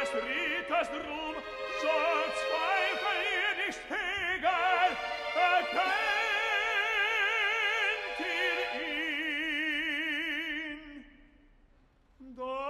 des Ritters Ruhm soll Zweifel ihr nicht hegen, erkennt ihr ihn. Da